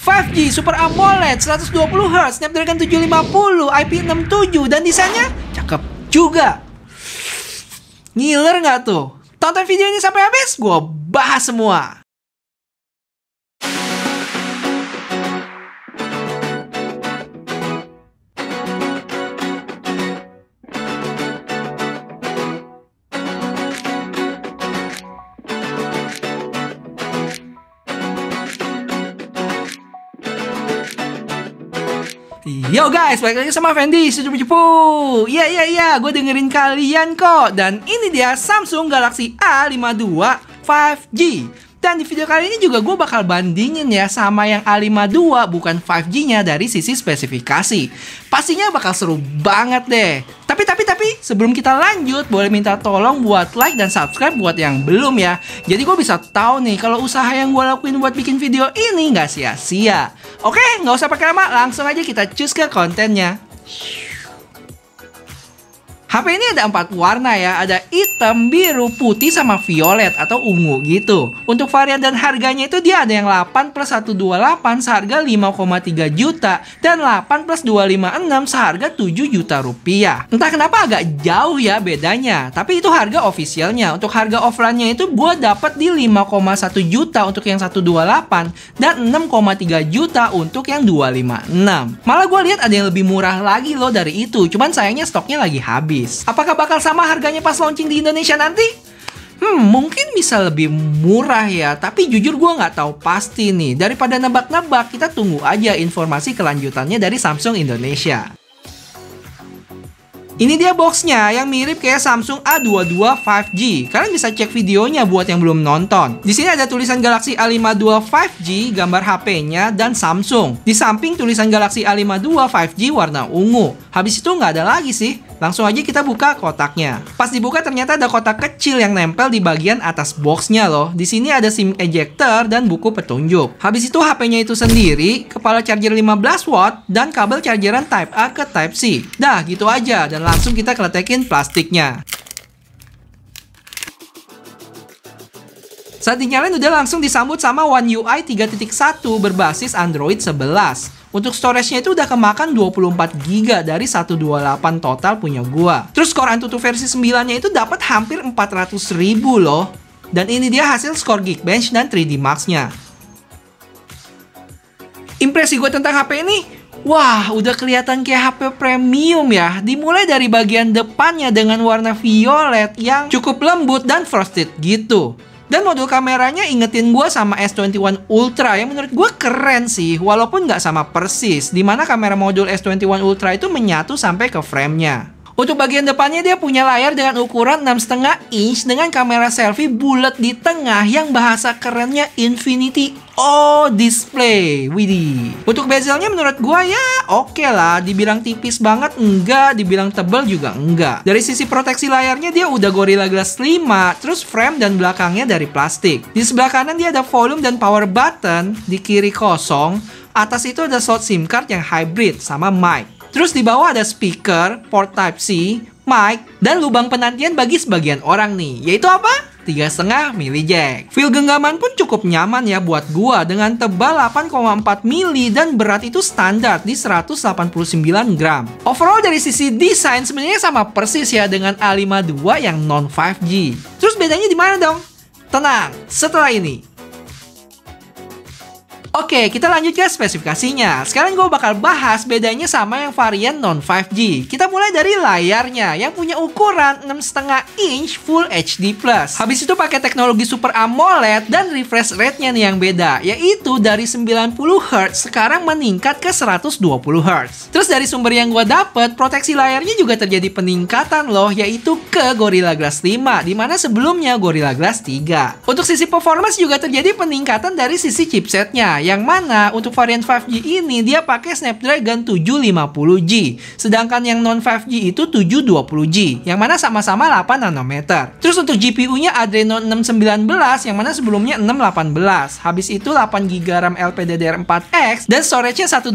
5G Super AMOLED 120Hz Snapdragon 750 IP67 dan desainnya cakep juga. Ngiler nggak tuh? Tonton video ini sampai habis, gue bahas semua. Yo guys, balik lagi sama Fendi, Sudah Cepu Iya iya iya, gue dengerin kalian kok. Dan ini dia Samsung Galaxy A52 5G dan di video kali ini juga gue bakal bandingin ya sama yang A52 bukan 5G-nya dari sisi spesifikasi. Pastinya bakal seru banget deh. Tapi tapi tapi sebelum kita lanjut boleh minta tolong buat like dan subscribe buat yang belum ya. Jadi gue bisa tahu nih kalau usaha yang gue lakuin buat bikin video ini nggak sia-sia. Oke, nggak usah pakai lama, langsung aja kita cus ke kontennya. HP ini ada empat warna ya, ada hitam, biru, putih, sama violet atau ungu gitu. Untuk varian dan harganya itu dia ada yang 8 plus 128 seharga 5,3 juta dan 8 plus 256 seharga 7 juta rupiah. Entah kenapa agak jauh ya bedanya, tapi itu harga officialnya. Untuk harga offline-nya itu gue dapat di 5,1 juta untuk yang 128 dan 6,3 juta untuk yang 256. Malah gue lihat ada yang lebih murah lagi loh dari itu, cuman sayangnya stoknya lagi habis habis. Apakah bakal sama harganya pas launching di Indonesia nanti? Hmm, mungkin bisa lebih murah ya, tapi jujur gue nggak tahu pasti nih. Daripada nebak-nebak, kita tunggu aja informasi kelanjutannya dari Samsung Indonesia. Ini dia boxnya yang mirip kayak Samsung A22 5G. Kalian bisa cek videonya buat yang belum nonton. Di sini ada tulisan Galaxy A52 5G, gambar HP-nya dan Samsung. Di samping tulisan Galaxy A52 5G warna ungu. Habis itu nggak ada lagi sih. Langsung aja kita buka kotaknya. Pas dibuka ternyata ada kotak kecil yang nempel di bagian atas boxnya loh. Di sini ada SIM ejector dan buku petunjuk. Habis itu HP-nya itu sendiri, kepala charger 15 watt, dan kabel chargeran Type A ke Type C. Dah gitu aja, dan langsung kita keletekin plastiknya. Saat dinyalain udah langsung disambut sama One UI 3.1 berbasis Android 11. Untuk storage-nya itu udah kemakan 24 GB dari 128 total punya gua. Terus skor Antutu versi 9-nya itu dapat hampir 400 ribu loh. Dan ini dia hasil skor Geekbench dan 3D Max-nya. Impresi gue tentang HP ini, Wah, udah kelihatan kayak HP premium ya. Dimulai dari bagian depannya dengan warna violet yang cukup lembut dan frosted gitu. Dan modul kameranya ingetin gue sama S21 Ultra yang menurut gue keren sih, walaupun nggak sama persis, di mana kamera modul S21 Ultra itu menyatu sampai ke framenya. Untuk bagian depannya dia punya layar dengan ukuran 6,5 inch dengan kamera selfie bulat di tengah yang bahasa kerennya Infinity O display. Widih. Untuk bezelnya menurut gua ya oke okay lah. Dibilang tipis banget enggak, dibilang tebal juga enggak. Dari sisi proteksi layarnya dia udah Gorilla Glass 5, terus frame dan belakangnya dari plastik. Di sebelah kanan dia ada volume dan power button, di kiri kosong. Atas itu ada slot SIM card yang hybrid sama mic. Terus di bawah ada speaker, port Type-C, mic, dan lubang penantian bagi sebagian orang nih. Yaitu apa? 3,5 mili jack. Feel genggaman pun cukup nyaman ya buat gua dengan tebal 8,4 mili dan berat itu standar di 189 gram. Overall dari sisi desain sebenarnya sama persis ya dengan A52 yang non 5G. Terus bedanya di mana dong? Tenang, setelah ini Oke, kita lanjut ke spesifikasinya. Sekarang gue bakal bahas bedanya sama yang varian non 5G. Kita mulai dari layarnya yang punya ukuran 6,5 inch Full HD+. Habis itu pakai teknologi Super AMOLED dan refresh rate-nya nih yang beda, yaitu dari 90 Hz sekarang meningkat ke 120 Hz. Terus dari sumber yang gue dapet, proteksi layarnya juga terjadi peningkatan loh, yaitu ke Gorilla Glass 5, di mana sebelumnya Gorilla Glass 3. Untuk sisi performance juga terjadi peningkatan dari sisi chipsetnya, yang mana untuk varian 5G ini dia pakai Snapdragon 750G, sedangkan yang non 5G itu 720G, yang mana sama-sama 8 nanometer. Terus untuk GPU-nya Adreno 619 yang mana sebelumnya 618. Habis itu 8GB RAM LPDDR4X dan storage-nya 128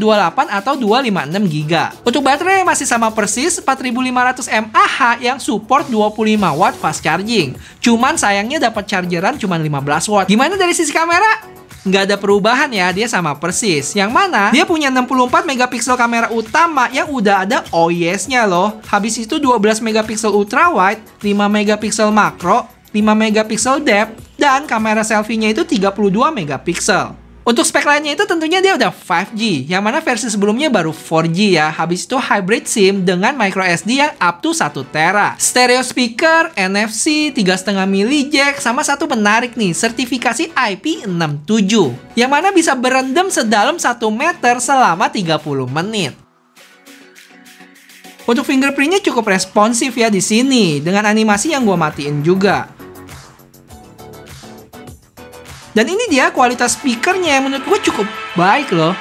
atau 256 GB. Untuk baterai masih sama persis 4500 mAh yang support 25 watt fast charging. Cuman sayangnya dapat chargeran cuma 15 watt. Gimana dari sisi kamera? Nggak ada perubahan ya, dia sama persis. Yang mana dia punya 64 megapiksel kamera utama yang udah ada OIS-nya loh. Habis itu 12 megapiksel ultra wide, 5 megapiksel makro, 5 megapiksel depth, dan kamera selfie-nya itu 32 megapiksel. Untuk spek lainnya itu tentunya dia udah 5G, yang mana versi sebelumnya baru 4G ya. Habis itu hybrid SIM dengan micro SD yang up to 1 tera. Stereo speaker, NFC, 3,5 mili jack, sama satu menarik nih, sertifikasi IP67. Yang mana bisa berendam sedalam 1 meter selama 30 menit. Untuk fingerprintnya cukup responsif ya di sini, dengan animasi yang gue matiin juga. Dan ini dia kualitas speakernya yang menurut gue cukup baik loh.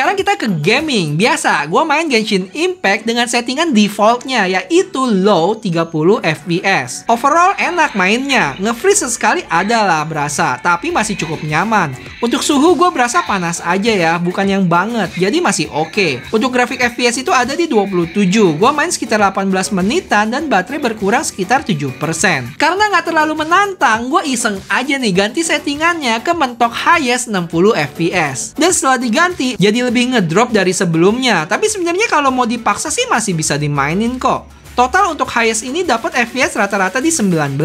Sekarang kita ke gaming. Biasa, gue main Genshin Impact dengan settingan defaultnya, yaitu low 30 FPS. Overall enak mainnya, nge-freeze sekali adalah berasa, tapi masih cukup nyaman. Untuk suhu gue berasa panas aja ya, bukan yang banget, jadi masih oke. Okay. Untuk grafik FPS itu ada di 27, gue main sekitar 18 menitan dan baterai berkurang sekitar 7%. Karena nggak terlalu menantang, gue iseng aja nih ganti settingannya ke mentok highest 60 FPS. Dan setelah diganti, jadi lebih ngedrop dari sebelumnya. Tapi sebenarnya kalau mau dipaksa sih masih bisa dimainin kok. Total untuk highest ini dapat FPS rata-rata di 19.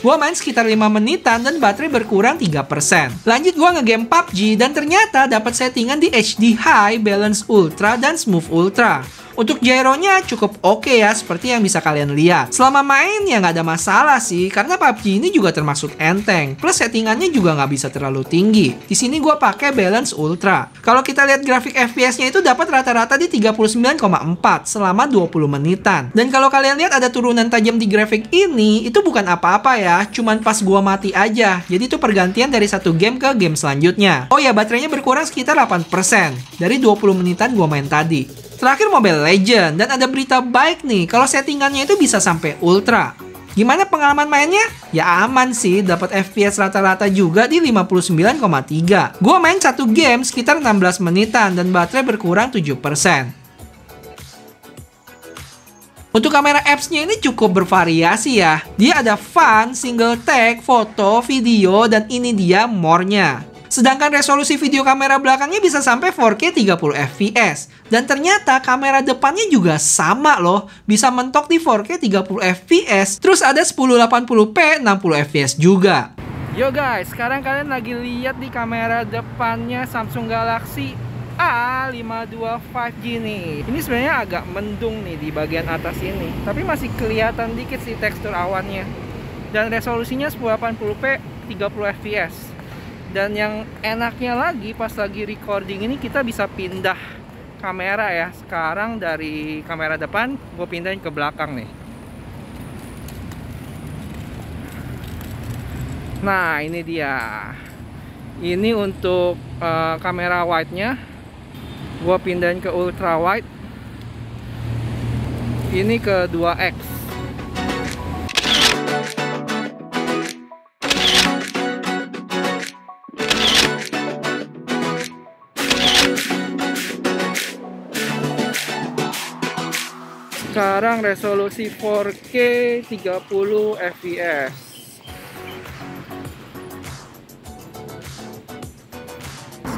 Gua main sekitar 5 menitan dan baterai berkurang 3%. Lanjut gua ngegame PUBG dan ternyata dapat settingan di HD High, Balance Ultra, dan Smooth Ultra. Untuk gyronya cukup oke okay ya, seperti yang bisa kalian lihat. Selama main ya nggak ada masalah sih, karena PUBG ini juga termasuk enteng. Plus settingannya juga nggak bisa terlalu tinggi. Di sini gue pakai balance ultra. Kalau kita lihat grafik FPS-nya itu dapat rata-rata di 39,4 selama 20 menitan. Dan kalau kalian lihat ada turunan tajam di grafik ini, itu bukan apa-apa ya, cuman pas gua mati aja. Jadi itu pergantian dari satu game ke game selanjutnya. Oh ya, baterainya berkurang sekitar 8% dari 20 menitan gua main tadi. Terakhir Mobile Legend dan ada berita baik nih kalau settingannya itu bisa sampai ultra. Gimana pengalaman mainnya? Ya aman sih, dapat FPS rata-rata juga di 59,3. Gua main satu game sekitar 16 menitan dan baterai berkurang 7%. Untuk kamera apps-nya ini cukup bervariasi ya. Dia ada fun, single tag, foto, video, dan ini dia more-nya. Sedangkan resolusi video kamera belakangnya bisa sampai 4K 30 fps. Dan ternyata kamera depannya juga sama loh, bisa mentok di 4K 30 fps. Terus ada 1080p 60 fps juga. Yo guys, sekarang kalian lagi lihat di kamera depannya Samsung Galaxy A52 5G nih Ini sebenarnya agak mendung nih di bagian atas ini Tapi masih kelihatan dikit sih tekstur awannya Dan resolusinya 1080p 30 fps dan yang enaknya lagi pas lagi recording ini kita bisa pindah kamera ya. Sekarang dari kamera depan gue pindahin ke belakang nih. Nah ini dia. Ini untuk uh, kamera wide nya gue pindahin ke ultra wide. Ini ke 2x sekarang resolusi 4K 30 fps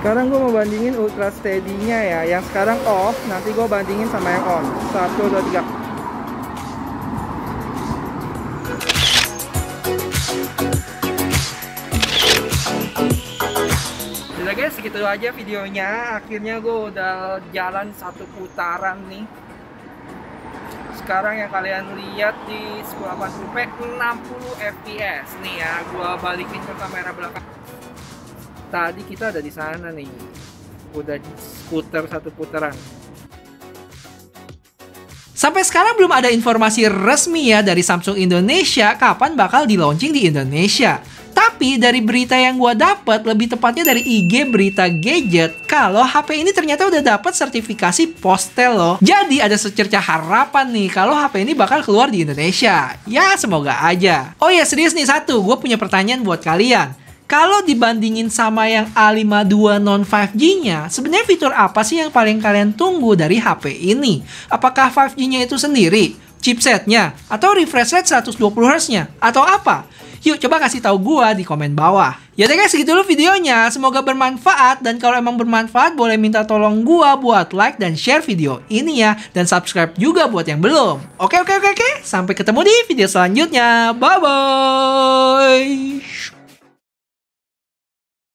sekarang gue mau bandingin ultra steady nya ya. Yang sekarang off nanti gue bandingin sama yang on. 1, 2, 3 Udah guys, segitu aja videonya. Akhirnya gue udah jalan satu putaran nih sekarang yang kalian lihat di 1080p 60 fps nih ya gua balikin ke kamera belakang. Tadi kita ada di sana nih. Udah skuter satu putaran. Sampai sekarang belum ada informasi resmi ya dari Samsung Indonesia kapan bakal di launching di Indonesia. Tapi dari berita yang gue dapat, lebih tepatnya dari IG Berita Gadget, kalau HP ini ternyata udah dapat sertifikasi postel loh. Jadi ada secerca harapan nih kalau HP ini bakal keluar di Indonesia. Ya semoga aja. Oh ya serius nih satu, gue punya pertanyaan buat kalian. Kalau dibandingin sama yang A52 non 5G-nya, sebenarnya fitur apa sih yang paling kalian tunggu dari HP ini? Apakah 5G-nya itu sendiri? Chipsetnya? Atau refresh rate 120 Hz-nya? Atau apa? Yuk coba kasih tahu gua di komen bawah. Ya deh guys, segitu dulu videonya. Semoga bermanfaat dan kalau emang bermanfaat boleh minta tolong gua buat like dan share video ini ya dan subscribe juga buat yang belum. Oke oke oke oke. Sampai ketemu di video selanjutnya. Bye bye.